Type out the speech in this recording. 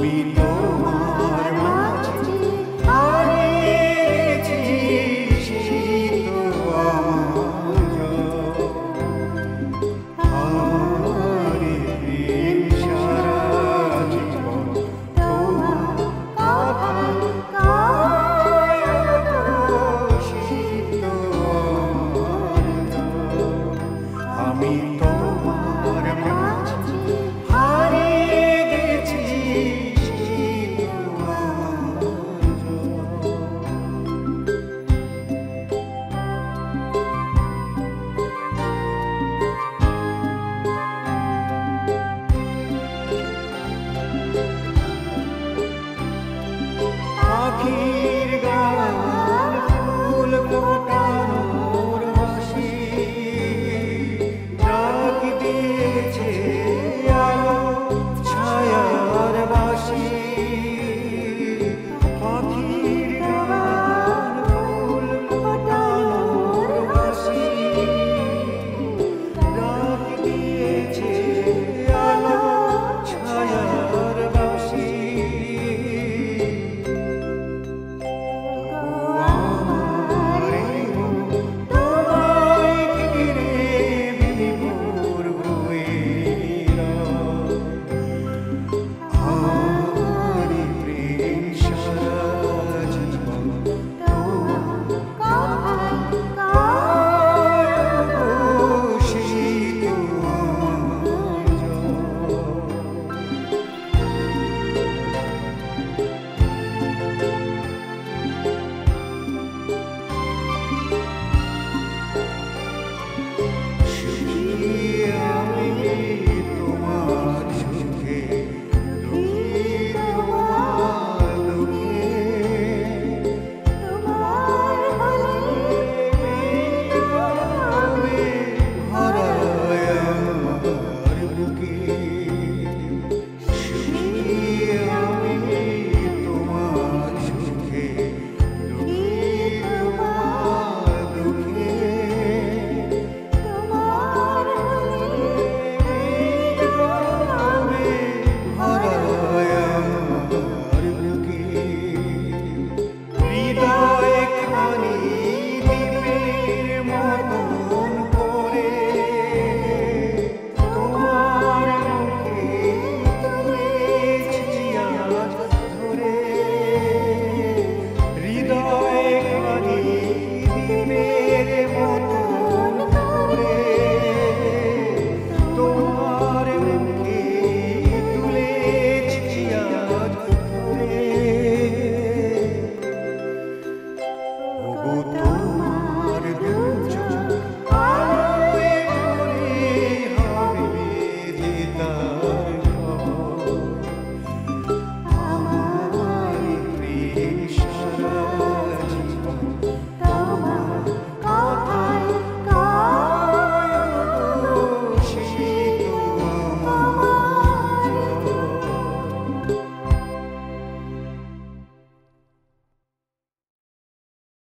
we know de